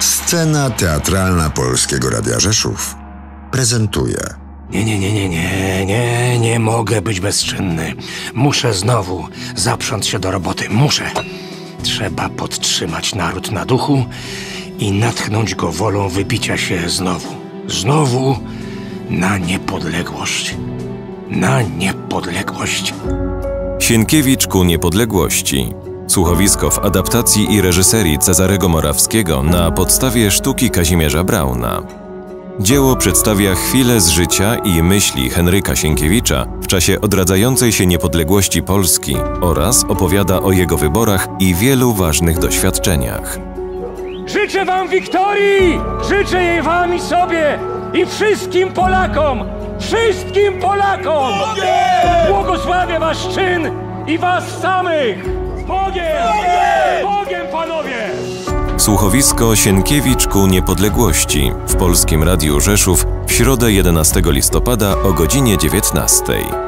Scena teatralna Polskiego Radia Rzeszów prezentuje Nie, nie, nie, nie, nie, nie, nie mogę być bezczynny. Muszę znowu zaprząc się do roboty. Muszę. Trzeba podtrzymać naród na duchu i natchnąć go wolą wybicia się znowu. Znowu na niepodległość. Na niepodległość. Sienkiewicz ku niepodległości. Słuchowisko w adaptacji i reżyserii Cezarego Morawskiego na podstawie sztuki Kazimierza Brauna. Dzieło przedstawia chwilę z życia i myśli Henryka Sienkiewicza w czasie odradzającej się niepodległości Polski oraz opowiada o jego wyborach i wielu ważnych doświadczeniach. Życzę wam wiktorii! Życzę jej wam i sobie! I wszystkim Polakom! Wszystkim Polakom! Błogosławię wasz czyn i was samych! Bogiem! Z Bogiem, panowie! Słuchowisko Sienkiewicz ku niepodległości w Polskim Radiu Rzeszów w środę 11 listopada o godzinie 19.